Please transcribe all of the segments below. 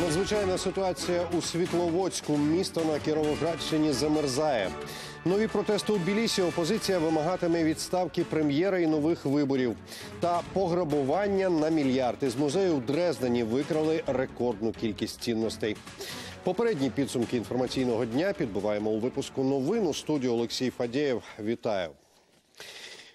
Надзвичайна ситуація у Світловодську. Місто на Кіровоградщині замерзає. Нові протести у Тбілісі. Опозиція вимагатиме відставки прем'єра і нових виборів. Та пограбування на мільярд. Із музею в Дрездені викрали рекордну кількість цінностей. Попередні підсумки інформаційного дня підбиваємо у випуску новин у студію Олексій Фадєєв. Вітаю.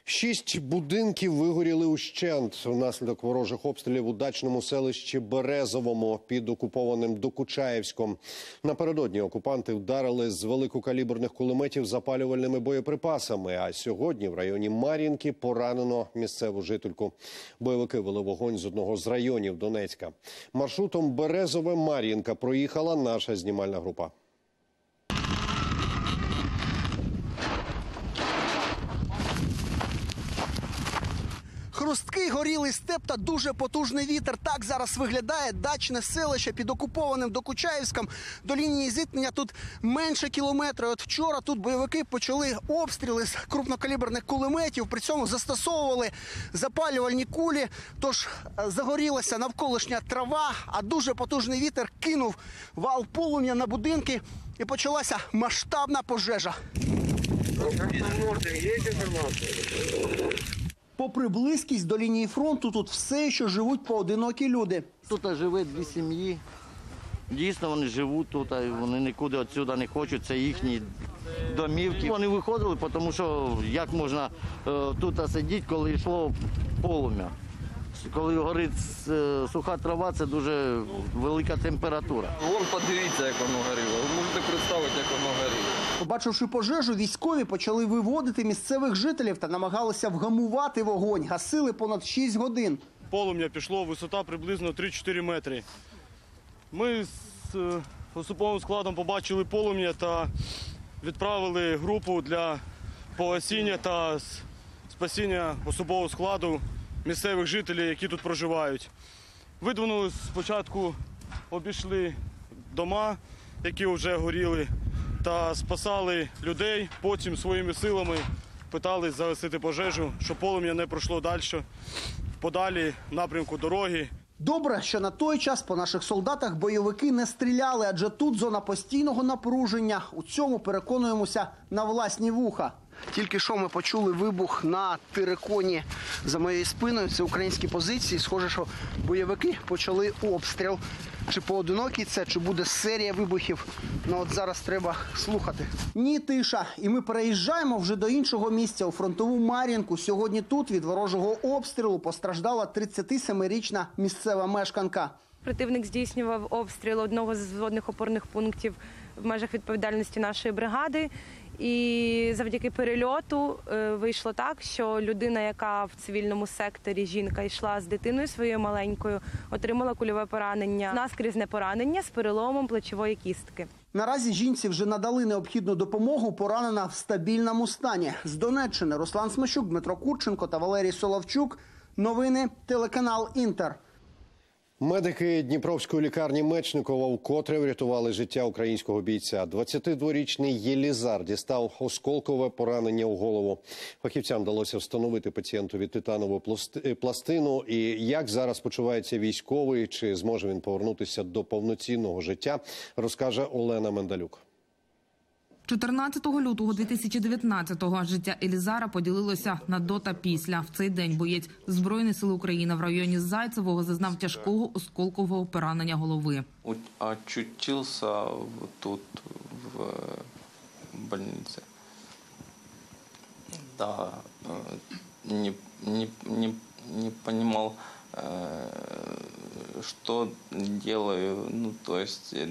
Шість будинків вигоріли ущент внаслідок ворожих обстрілів у дачному селищі Березовому під окупованим Докучаєвськом. Напередодні окупанти вдарили з великокаліберних кулеметів запалювальними боєприпасами. А сьогодні в районі Мар'їнки поранено місцеву жительку. Бойовики вели вогонь з одного з районів Донецька. Маршрутом Березове Мар'їнка проїхала наша знімальна група. Хрусткий горілий степ та дуже потужний вітер. Так зараз виглядає дачне селище під окупованим Докучаївськом. До лінії зіткнення тут менше кілометра. От вчора тут бойовики почали обстріли з крупнокаліберних кулеметів. При цьому застосовували запалювальні кулі. Тож е, загорілася навколишня трава, а дуже потужний вітер кинув вал полум'я на будинки і почалася масштабна пожежа. Попри близькість до лінії фронту, тут все ще живуть поодинокі люди. Тут живе дві сім'ї. Дійсно, вони живуть тут, а вони нікуди відсюди не хочуть. Це їхні домівки. Вони виходили, тому що як можна е, тут сидіти, коли йшло полум'я. Коли горить е, суха трава, це дуже велика температура. Вон подивіться, як воно горіло. Ви можете представити, як воно горіло. Побачивши пожежу, військові почали виводити місцевих жителів та намагалися вгамувати вогонь. Гасили понад 6 годин. полум'я пішло, висота приблизно 3-4 метри. Ми з е, особовим складом побачили полум'я та відправили групу для погасіння та спасіння особового складу місцевих жителів, які тут проживають. Видвинули спочатку, обійшли дома, які вже горіли, та спасали людей. Потім своїми силами питались загасити пожежу, щоб полум'я не пройшло далі подалі в напрямку дороги. Добре, що на той час по наших солдатах бойовики не стріляли, адже тут зона постійного напруження. У цьому переконуємося на власні вуха. Тільки що ми почули вибух на Тириконі за моєю спиною. Це українські позиції. Схоже, що бойовики почали обстріл. Чи поодинокий це, чи буде серія вибухів. Ну от зараз треба слухати. Ні, тиша. І ми переїжджаємо вже до іншого місця у фронтову Мар'їнку. Сьогодні тут від ворожого обстрілу постраждала 37-річна місцева мешканка. Противник здійснював обстріл одного з зводних опорних пунктів в межах відповідальності нашої бригади. І завдяки перельоту е, вийшло так, що людина, яка в цивільному секторі жінка йшла з дитиною своєю маленькою, отримала кульове поранення, наскрізне поранення з переломом плечової кістки. Наразі жінці вже надали необхідну допомогу. Поранена в стабільному стані. З Донеччини Руслан Смещук, Дмитро Курченко та Валерій Соловчук. Новини телеканал Інтер. Медики Дніпровської лікарні Мечникова вкотре врятували життя українського бійця. 22-річний Єлізар дістав осколкове поранення у голову. Фахівцям вдалося встановити пацієнтові титанову пласти- пластину. І як зараз почувається військовий, чи зможе він повернутися до повноцінного життя, розкаже Олена Мендалюк. 14 лютого 2019-го життя Елізара поділилося на до та після. В цей день боєць Збройних сил України в районі Зайцевого зазнав тяжкого осколкового поранення голови. У- Очутился вот тут, в э, больнице. Да, э, не, не, не, не понимал, э, что делаю. Ну, то есть, э,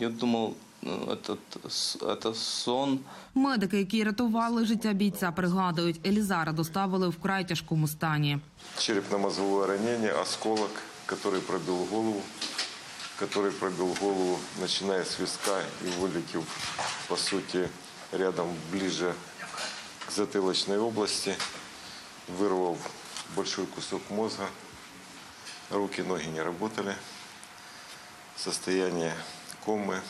я думал, ну, этот, с- это сон. Медики, які рятували життя бійця, пригадують, Елізара доставили в вкрай тяжкому стані. черепно-мозговое ранение, осколок, который пробил голову, который пробил голову, начиная с виска и вылетел, по сути, рядом ближе к затылочной области, вырвал большой кусок мозга, руки, ноги не работали, состояние комы,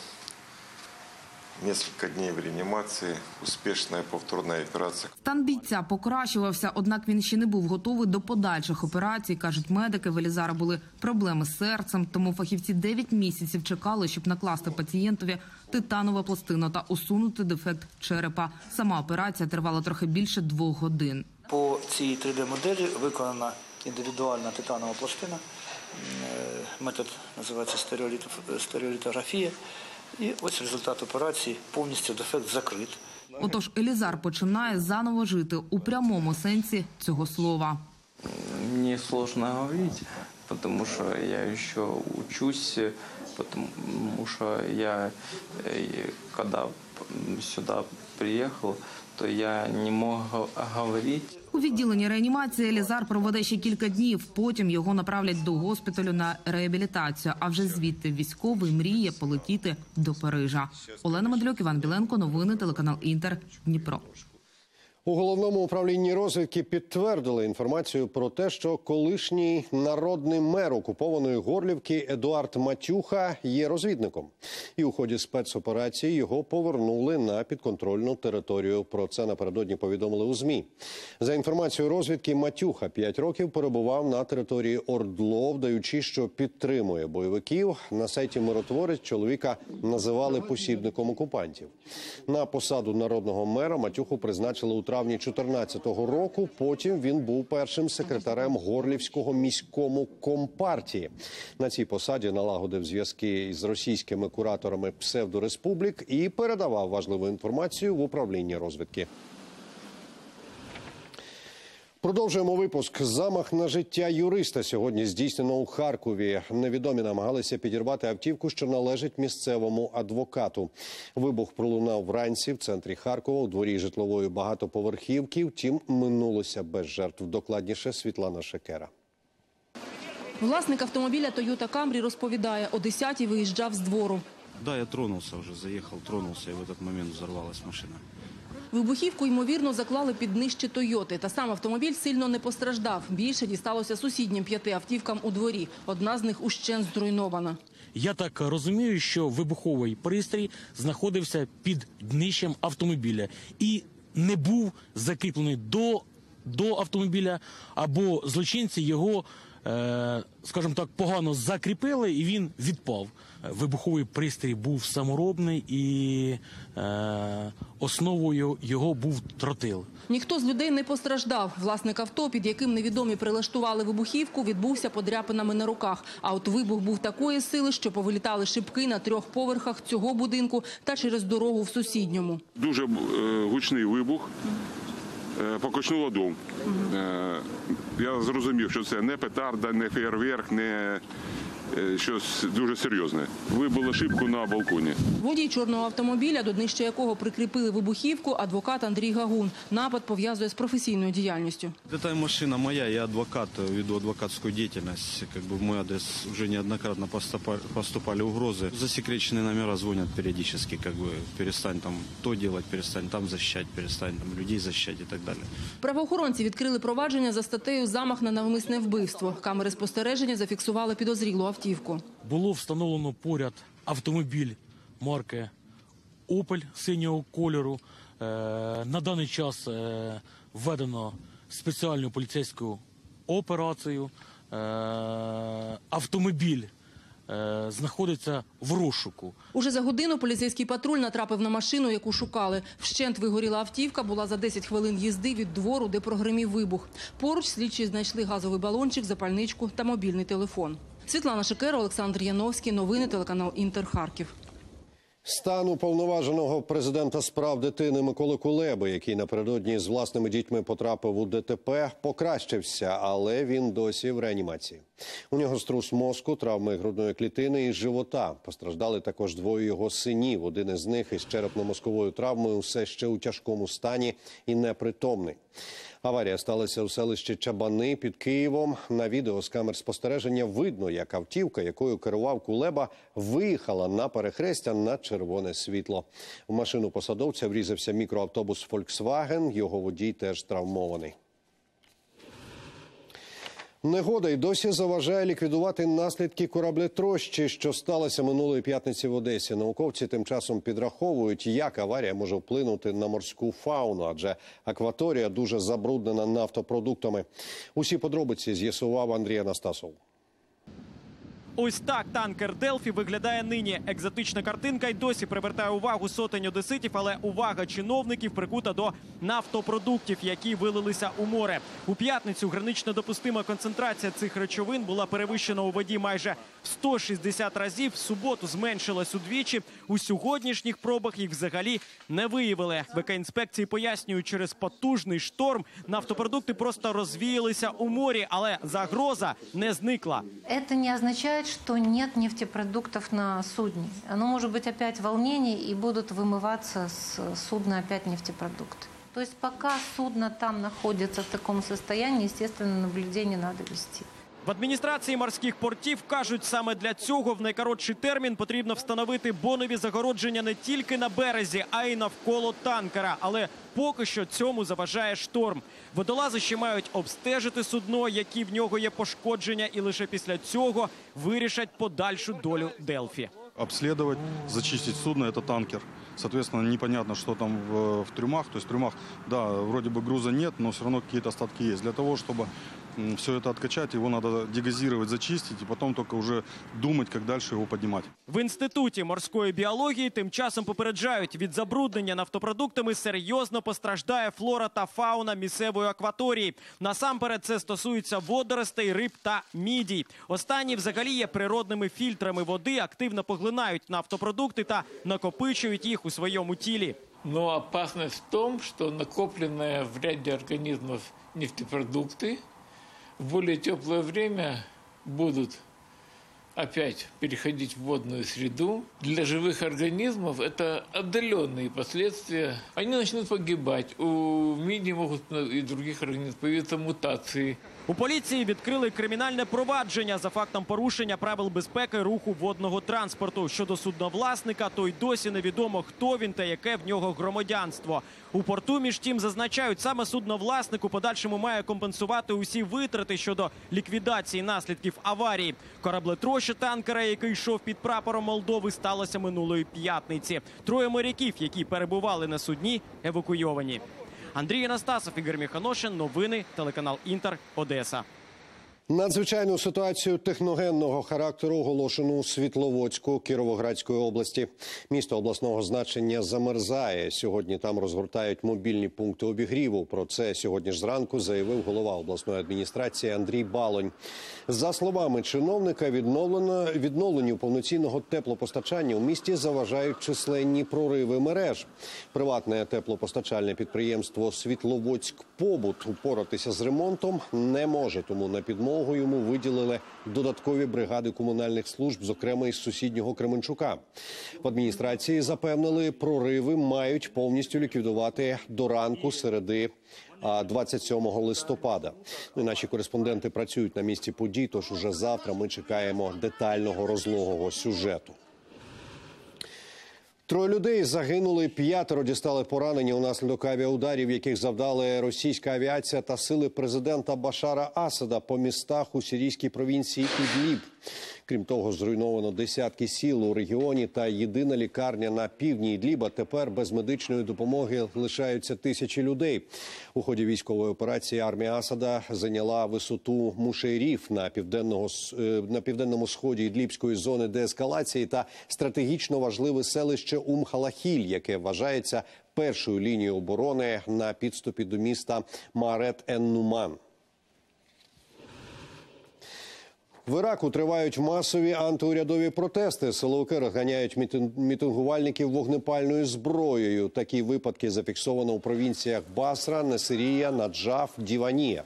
несколько дней в реанимации, успешная повторная операция. Стан бійця покращувався, однак він ще не був готовий до подальших операцій. кажуть медики. В Елізара були проблеми з серцем, тому фахівці 9 місяців чекали, щоб накласти пацієнтові титанову пластину та усунути дефект черепа. Сама операція тривала трохи більше двох годин. По цій 3D-моделі виконана індивідуальна титанова пластина. Е, Метод називається стереолітографія. І ось результат операції. Повністю дефект закрит. Отож, Елізар починає заново жити у прямому сенсі цього слова. Мне сложно говорить, потому что я еще учусь, потому что я, э, когда п- сюда приехал, то я не мог го- говорить. У відділенні реанімації Елізар проведе ще кілька днів. Потім його направлять до госпіталю на реабілітацію. А вже звідти військовий мріє полетіти до Парижа. Олена Медлюк, Іван Біленко. Новини телеканал Інтер. Дніпро. У головному управлінні розвідки підтвердили інформацію про те, що колишній народний мер окупованої Горлівки Едуард Матюха є розвідником, і у ході спецоперації його повернули на підконтрольну територію. Про це напередодні повідомили у змі. За інформацією розвідки, Матюха 5 років перебував на території Ордло, вдаючи, що підтримує бойовиків. На сайті миротворець чоловіка називали посібником окупантів. На посаду народного мера Матюху призначили у травні 2014 року. Потім він був першим секретарем Горлівського міському компартії. На цій посаді налагодив зв'язки із російськими кураторами псевдореспублік і передавав важливу інформацію в управлінні розвідки. Продовжуємо випуск. Замах на життя юриста сьогодні здійснено у Харкові. Невідомі намагалися підірвати автівку, що належить місцевому адвокату. Вибух пролунав вранці в центрі Харкова у дворі житлової багатоповерхівки. Втім, минулося без жертв. Докладніше Світлана Шекера. Власник автомобіля Toyota Camry розповідає, о 10-й виїжджав з двору. Да, я тронулся уже, заехал, тронулся, и в этот момент взорвалась машина. Вибухівку, ймовірно, заклали під днище Тойоти. Та сам автомобіль сильно не постраждав. Більше дісталося сусіднім п'яти автівкам у дворі. Одна з них ущен зруйнована. Я так розумію, що вибуховий пристрій знаходився під днищем автомобіля і не був закріплений до, до автомобіля, або злочинці його, е, скажімо так, погано закріпили і він відпав. Вибуховий пристрій був саморобний і е, основою його був тротил. Ніхто з людей не постраждав. Власник авто, під яким невідомі прилаштували вибухівку, відбувся подряпинами на руках. А от вибух був такої сили, що повилітали шибки на трьох поверхах цього будинку та через дорогу в сусідньому. Дуже е, гучний вибух. Е, Покачнуло дом. Е, Я зрозумів, що це не петарда, не фейерверк, не щось дуже серйозне. Вибило шибку на балконі. Водій чорного автомобіля, до днища якого прикріпили вибухівку, адвокат Андрій Гагун. Напад пов'язує з професійною діяльністю. Это машина моя, я адвокат, веду адвокатскую деятельность. Как бы в мой адрес уже неоднократно поступали, поступали угрозы. Засекреченные номера звонят периодически, как бы перестань там то делать, перестань там защищать, перестань там людей защищать и так далее. Правоохоронці відкрили провадження за статтею «Замах на навмисне вбивство». Камери спостереження зафіксували підозрілу автівку. Було встановлено поряд автомобіль марки Опель синього кольору. Е, на даний час е, введено спеціальну поліцейську операцію. Е, автомобіль знаходиться в розшуку. Уже за годину поліцейський патруль натрапив на машину, яку шукали. Вщент вигоріла автівка, була за 10 хвилин їзди від двору, де прогримів вибух. Поруч слідчі знайшли газовий балончик, запальничку та мобільний телефон. Світлана Шикера, Олександр Яновський. Новини телеканал Інтер Харків. Стан уповноваженого президента справ дитини Миколи Кулеби, який напередодні з власними дітьми потрапив у ДТП, покращився, але він досі в реанімації. У нього струс мозку, травми грудної клітини і живота. Постраждали також двоє його синів. Один із них із черепно-мозковою травмою все ще у тяжкому стані і непритомний. Аварія сталася у селищі Чабани під Києвом. На відео з камер спостереження видно, як автівка, якою керував Кулеба, виїхала на перехрестя на червоне світло. В машину посадовця врізався мікроавтобус Volkswagen. Його водій теж травмований. Негода й досі заважає ліквідувати наслідки кораблетрощі, що сталося минулої п'ятниці в Одесі. Науковці тим часом підраховують, як аварія може вплинути на морську фауну, адже акваторія дуже забруднена нафтопродуктами. Усі подробиці з'ясував Андрій Анастасов. Ось так танкер Делфі виглядає нині. Екзотична картинка й досі привертає увагу сотень одеситів, але увага чиновників прикута до нафтопродуктів, які вилилися у море. У п'ятницю гранично допустима концентрація цих речовин була перевищена у воді майже в 160 разів. В суботу зменшилась удвічі. У сьогоднішніх пробах їх взагалі не виявили. ВК інспекції пояснюють, через потужний шторм нафтопродукти просто розвіялися у морі, але загроза не зникла. Это не означает, что нет нефтепродуктов на судне. Оно может быть опять волнение и будут вымываться с судна опять нефтепродукты. То есть пока судно там находится в таком состоянии, естественно, наблюдение надо вести. В адміністрації морських портів кажуть, саме для цього в найкоротший термін потрібно встановити бонові загородження не тільки на березі, а й навколо танкера. Але поки що цьому заважає шторм. Водолази ще мають обстежити судно, які в нього є пошкодження, і лише після цього вирішать подальшу долю Делфі. обследовать, зачистить судно, это танкер. Соответственно, непонятно, что там в, в трюмах. То есть в трюмах, да, вроде бы груза нет, но все равно какие-то остатки есть. Для того, чтобы все это откачать, его надо дегазировать, зачистить, и потом только уже думать, как дальше его поднимать. В інституті морської біології тим часом попереджають, від забруднення нафтопродуктами серйозно постраждає флора та фауна місцевої акваторії. Насамперед це стосується водоростей, риб та мідій. Останні взагалі є природними фільтрами води, активно поглинають нафтопродукти та накопичують їх у своєму тілі. Но опасность в том, что накопленные в ряде организмов нефтепродукты в более теплое время будут опять переходить в водную среду. Для живых организмов это отдаленные последствия. Они начнут погибать. У мидий могут и других организмов появиться мутации. У поліції відкрили кримінальне провадження за фактом порушення правил безпеки руху водного транспорту. Щодо судновласника, то й досі невідомо, хто він та яке в нього громадянство. У порту між тим зазначають, саме судновласник у подальшому має компенсувати усі витрати щодо ліквідації наслідків аварії. Кораблетроща танкера, який йшов під прапором Молдови, сталося минулої п'ятниці. Троє моряків, які перебували на судні, евакуйовані. Андрій Анастасов, Ігор Міханошин. Новини телеканал Інтер Одеса. Надзвичайну ситуацію техногенного характеру оголошену у Світловодську Кіровоградської області. Місто обласного значення замерзає. Сьогодні там розгортають мобільні пункти обігріву. Про це сьогодні ж зранку заявив голова обласної адміністрації Андрій Балонь. За словами чиновника, відновлено відновленню повноцінного теплопостачання у місті заважають численні прориви мереж. Приватне теплопостачальне підприємство Світловодськ Побут упоратися з ремонтом не може, тому на підмогу йому виділили додаткові бригади комунальних служб, зокрема із сусіднього Кременчука. В адміністрації запевнили, прориви мають повністю ліквідувати до ранку середи. а, 27 листопада. Ну, наші кореспонденти працюють на місці подій. Тож уже завтра ми чекаємо детального розлогого сюжету. Троє людей загинули, п'ятеро дістали поранені унаслідок авіаударів, яких завдали російська авіація та сили президента Башара Асада по містах у сирійській провінції Ідліб. Крім того, зруйновано десятки сіл у регіоні та єдина лікарня на півдні Ідліба. Тепер без медичної допомоги лишаються тисячі людей. У ході військової операції армія Асада зайняла висоту Мушейрів на південного е, на південному сході ідлібської зони деескалації та стратегічно важливе селище Ум-Халахіль, яке вважається першою лінією оборони на підступі до міста Марет Ен-Нуман. В Іраку тривають масові антиурядові протести. Силовики розганяють мітин- мітингувальників вогнепальною зброєю. Такі випадки зафіксовано у провінціях Басра, Насирія, Наджаф, Діванія.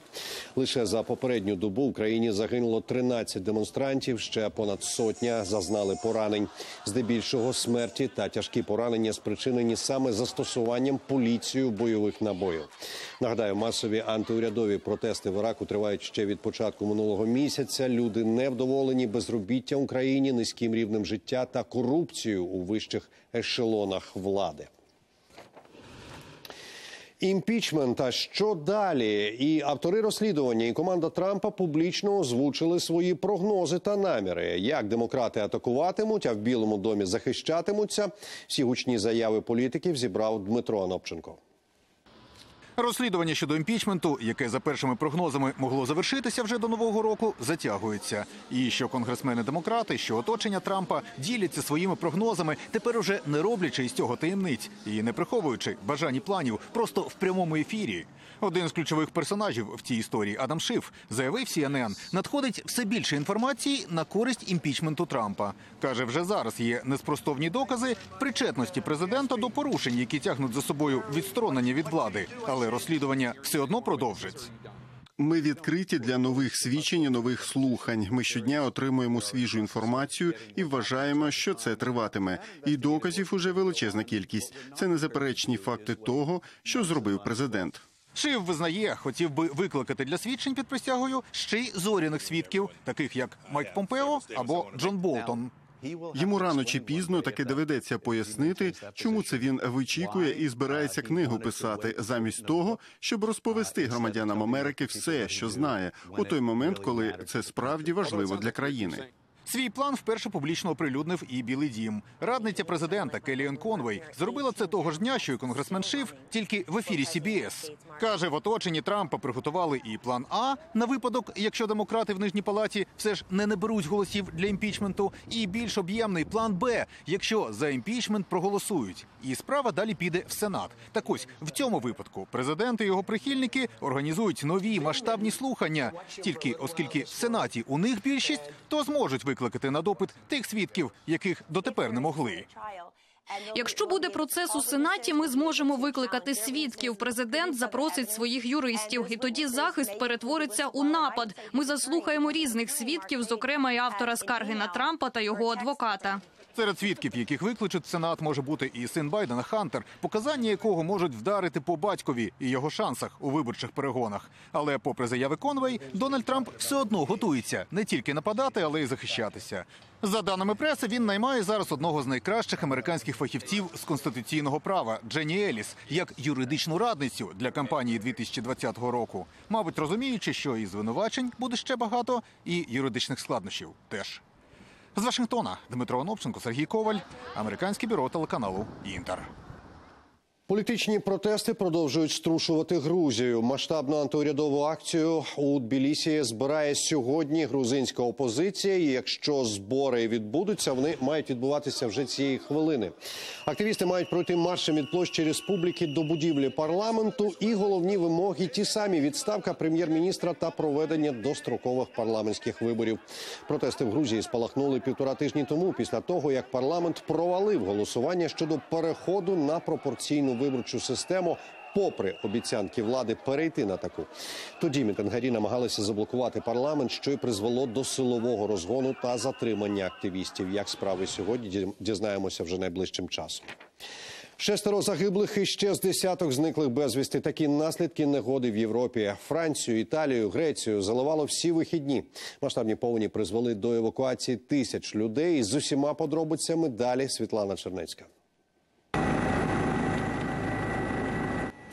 Лише за попередню добу в країні загинуло 13 демонстрантів. Ще понад сотня зазнали поранень. Здебільшого смерті та тяжкі поранення спричинені саме застосуванням поліцією бойових набоїв. Нагадаю, масові антиурядові протести в Іраку тривають ще від початку минулого місяця. Люди невдоволені безробіття Україні, низьким рівнем життя та корупцією у вищих ешелонах влади. Імпічмент. А що далі? І автори розслідування і команда Трампа публічно озвучили свої прогнози та наміри, як демократи атакуватимуть, а в Білому домі захищатимуться. Всі гучні заяви політиків зібрав Дмитро Анопченко. Розслідування щодо імпічменту, яке за першими прогнозами могло завершитися вже до нового року, затягується. І що конгресмени-демократи, що оточення Трампа діляться своїми прогнозами, тепер уже не роблячи із цього таємниць і не приховуючи бажані планів просто в прямому ефірі. Один з ключових персонажів в цій історії Адам Шиф заявив CNN, надходить все більше інформації на користь імпічменту Трампа. каже, вже зараз є неспростовні докази причетності президента до порушень, які тягнуть за собою відсторонення від влади, але розслідування все одно продовжиться. Ми відкриті для нових свідчень, і нових слухань. Ми щодня отримуємо свіжу інформацію і вважаємо, що це триватиме. І доказів уже величезна кількість. Це незаперечні факти того, що зробив президент. Шиф визнає, хотів би викликати для свідчень під присягою ще й зоряних свідків, таких як Майк Помпео або Джон Болтон. Йому рано чи пізно таки доведеться пояснити, чому це він вичікує і збирається книгу писати, замість того, щоб розповісти громадянам Америки все, що знає, у той момент, коли це справді важливо для країни. Свій план вперше публічно оприлюднив і Білий Дім. Радниця президента Келіон Конвей зробила це того ж дня, що й конгресмен Шиф, тільки в ефірі CBS. Каже, в оточенні Трампа приготували і план А на випадок, якщо демократи в нижній палаті все ж не наберуть голосів для імпічменту, і більш об'ємний план Б, якщо за імпічмент проголосують. І справа далі піде в Сенат. Так ось в цьому випадку президент і його прихильники організують нові масштабні слухання. Тільки оскільки в Сенаті у них більшість, то зможуть викликати на допит тих свідків, яких дотепер не могли. Якщо буде процес у сенаті, ми зможемо викликати свідків. Президент запросить своїх юристів, і тоді захист перетвориться у напад. Ми заслухаємо різних свідків, зокрема й автора скарги на Трампа та його адвоката. Серед свідків, яких викличуть сенат, може бути і син Байдена Хантер, показання якого можуть вдарити по батькові і його шансах у виборчих перегонах. Але, попри заяви Конвей, Дональд Трамп все одно готується не тільки нападати, але й захищатися. За даними преси, він наймає зараз одного з найкращих американських фахівців з конституційного права Дженні Еліс як юридичну радницю для кампанії 2020 року. Мабуть, розуміючи, що і звинувачень буде ще багато, і юридичних складнощів теж. З Вашингтона Дмитро Онопченко, Сергій Коваль, американське бюро телеканалу Інтер. Політичні протести продовжують струшувати Грузію. Масштабну антиурядову акцію у Тбілісі збирає сьогодні грузинська опозиція. І якщо збори відбудуться, вони мають відбуватися вже цієї хвилини. Активісти мають пройти маршем від площі республіки до будівлі парламенту. І головні вимоги ті самі: відставка прем'єр-міністра та проведення дострокових парламентських виборів. Протести в Грузії спалахнули півтора тижні тому, після того як парламент провалив голосування щодо переходу на пропорційну виборчу систему. Попри обіцянки влади перейти на таку, тоді мітингарі намагалися заблокувати парламент, що й призвело до силового розгону та затримання активістів. Як справи сьогодні дізнаємося вже найближчим часом. Шестеро загиблих і ще з десяток зниклих безвісти. Такі наслідки негоди в Європі. Францію, Італію, Грецію заливало всі вихідні. Масштабні повені призвели до евакуації тисяч людей. З усіма подробицями далі Світлана Чернецька.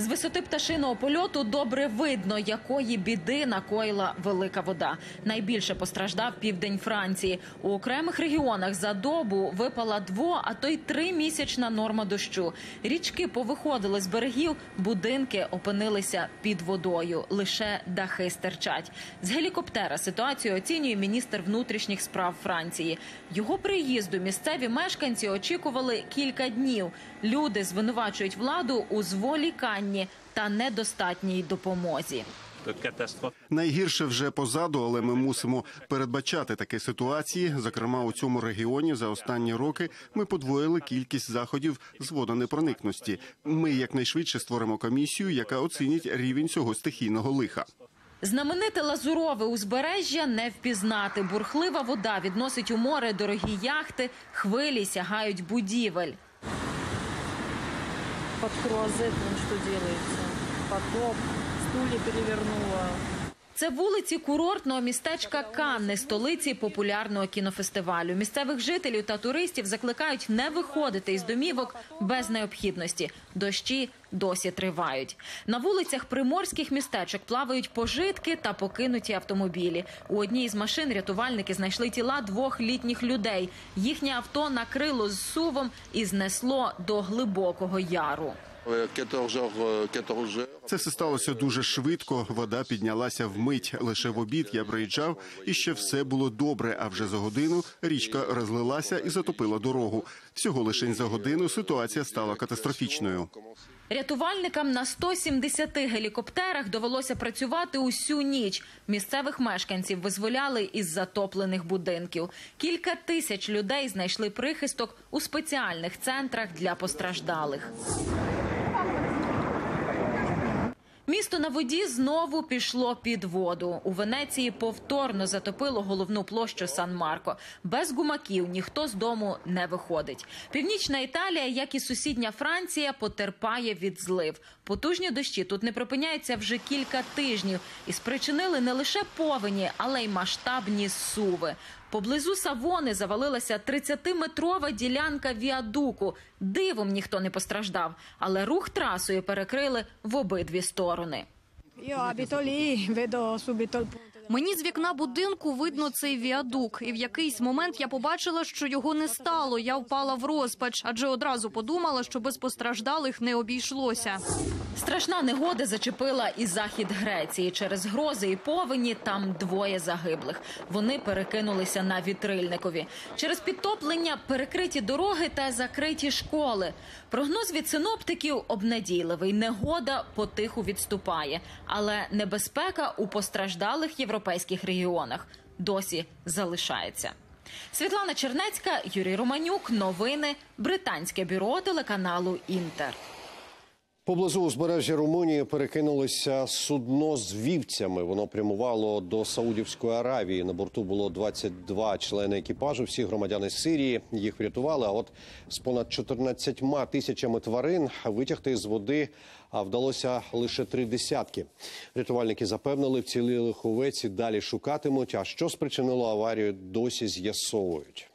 З висоти пташиного польоту добре видно, якої біди накоїла велика вода. Найбільше постраждав південь Франції. У окремих регіонах за добу випала дво, а то й тримісячна норма дощу. Річки повиходили з берегів, будинки опинилися під водою. Лише дахи стирчать. З гелікоптера ситуацію оцінює міністр внутрішніх справ Франції. Його приїзду місцеві мешканці очікували кілька днів. Люди звинувачують владу у зволіканні та недостатній допомозі. Найгірше вже позаду, але ми мусимо передбачати такі ситуації. Зокрема, у цьому регіоні за останні роки ми подвоїли кількість заходів з водонепроникності. Ми якнайшвидше створимо комісію, яка оцінить рівень цього стихійного лиха. Знамените лазурове узбережжя не впізнати. Бурхлива вода відносить у море дорогі яхти, хвилі сягають будівель. Под круазет вон что делается. Потоп, стулья перевернула. Це вулиці курортного містечка Канни, столиці популярного кінофестивалю. Місцевих жителів та туристів закликають не виходити із домівок без необхідності. Дощі досі тривають. На вулицях приморських містечок плавають пожитки та покинуті автомобілі. У одній із машин рятувальники знайшли тіла двох літніх людей. Їхнє авто накрило з сувом і знесло до глибокого яру. Це все сталося дуже швидко. Вода піднялася вмить. Лише в обід я приїжджав, і ще все було добре. А вже за годину річка розлилася і затопила дорогу. Всього лише за годину ситуація стала катастрофічною. Рятувальникам на 170 гелікоптерах довелося працювати усю ніч. Місцевих мешканців визволяли із затоплених будинків. Кілька тисяч людей знайшли прихисток у спеціальних центрах для постраждалих. Місто на воді знову пішло під воду. У Венеції повторно затопило головну площу Сан-Марко. Без гумаків ніхто з дому не виходить. Північна Італія, як і сусідня Франція, потерпає від злив. Потужні дощі тут не припиняються вже кілька тижнів і спричинили не лише повені, але й масштабні суви. Поблизу Савони завалилася 30-метрова ділянка віадуку. Дивом ніхто не постраждав, але рух трасою перекрили в обидві сторони. Мені з вікна будинку видно цей віадук, і в якийсь момент я побачила, що його не стало. Я впала в розпач, адже одразу подумала, що без постраждалих не обійшлося. Страшна негода зачепила і захід Греції. Через грози і повені там двоє загиблих. Вони перекинулися на вітрильникові. Через підтоплення перекриті дороги та закриті школи. Прогноз від синоптиків обнадійливий. Негода потиху відступає, але небезпека у постраждалих європейських регіонах досі залишається. Світлана Чернецька, Юрій Романюк. Новини. Британське бюро телеканалу Інтер. Поблизу узбережжя Румунії перекинулося судно з вівцями. Воно прямувало до Саудівської Аравії. На борту було 22 члени екіпажу. Всі громадяни Сирії їх врятували. А от з понад 14 тисячами тварин витягти з води вдалося лише три десятки. Рятувальники запевнили, вцілілих овець і далі шукатимуть. А що спричинило аварію, досі з'ясовують.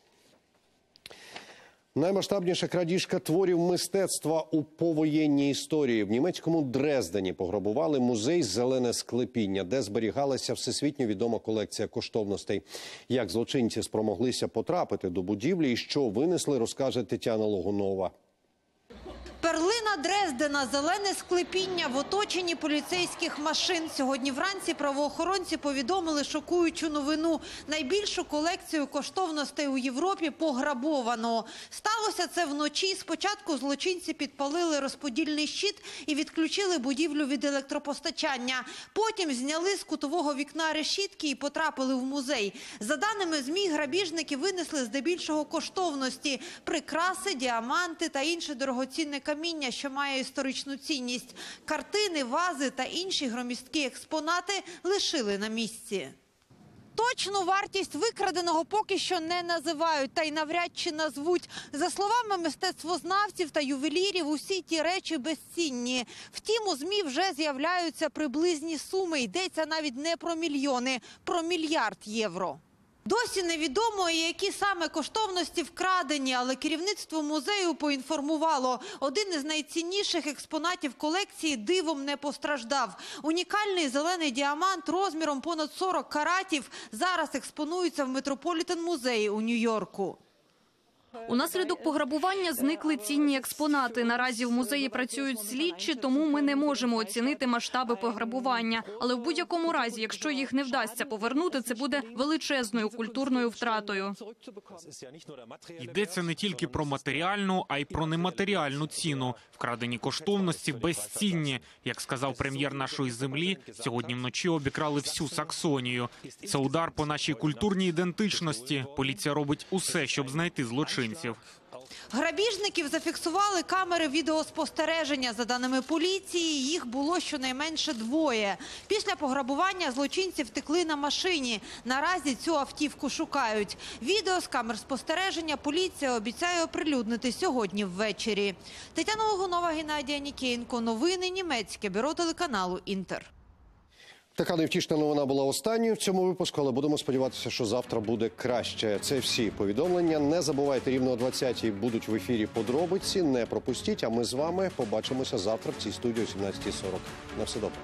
Наймасштабніша крадіжка творів мистецтва у повоєнній історії в німецькому Дрездені пограбували музей Зелене склепіння, де зберігалася всесвітньо відома колекція коштовностей. Як злочинці спромоглися потрапити до будівлі і що винесли, розкаже Тетяна Логунова. Перлина Дрездена, зелене склепіння в оточенні поліцейських машин. Сьогодні вранці правоохоронці повідомили шокуючу новину. Найбільшу колекцію коштовностей у Європі пограбовано. Сталося це вночі. Спочатку злочинці підпалили розподільний щит і відключили будівлю від електропостачання. Потім зняли з кутового вікна решітки і потрапили в музей. За даними ЗМІ, грабіжники винесли здебільшого коштовності – прикраси, діаманти та інше дорогоцінне що має історичну цінність. Картини, вази та інші громісткі експонати лишили на місці. Точну вартість викраденого поки що не називають та й навряд чи назвуть. За словами мистецтвознавців та ювелірів, усі ті речі безцінні. Втім, у ЗМІ вже з'являються приблизні суми. Йдеться навіть не про мільйони, про мільярд євро. Досі невідомо, які саме коштовності вкрадені, але керівництво музею поінформувало, один із найцінніших експонатів колекції дивом не постраждав. Унікальний зелений діамант розміром понад 40 каратів зараз експонується в Метрополітен-музеї у Нью-Йорку. Унаслідок пограбування зникли цінні експонати. Наразі в музеї працюють слідчі, тому ми не можемо оцінити масштаби пограбування. Але в будь-якому разі, якщо їх не вдасться повернути, це буде величезною культурною втратою. Йдеться не тільки про матеріальну, а й про нематеріальну ціну. Вкрадені коштовності безцінні. Як сказав прем'єр нашої землі, сьогодні вночі обікрали всю Саксонію. Це удар по нашій культурній ідентичності. Поліція робить усе, щоб знайти злочинців. Грабіжників зафіксували камери відеоспостереження. За даними поліції, їх було щонайменше двоє. Після пограбування злочинці втекли на машині. Наразі цю автівку шукають. Відео з камер спостереження поліція обіцяє оприлюднити сьогодні ввечері. Тетяна Логунова, Геннадія Нікієнко. Новини німецьке бюро телеканалу Інтер. Така невтішна новина була останньою в цьому випуску, але будемо сподіватися, що завтра буде краще. Це всі повідомлення. Не забувайте, рівно о 20-й будуть в ефірі подробиці. Не пропустіть. А ми з вами побачимося завтра в цій студії о 17.40. На все добре.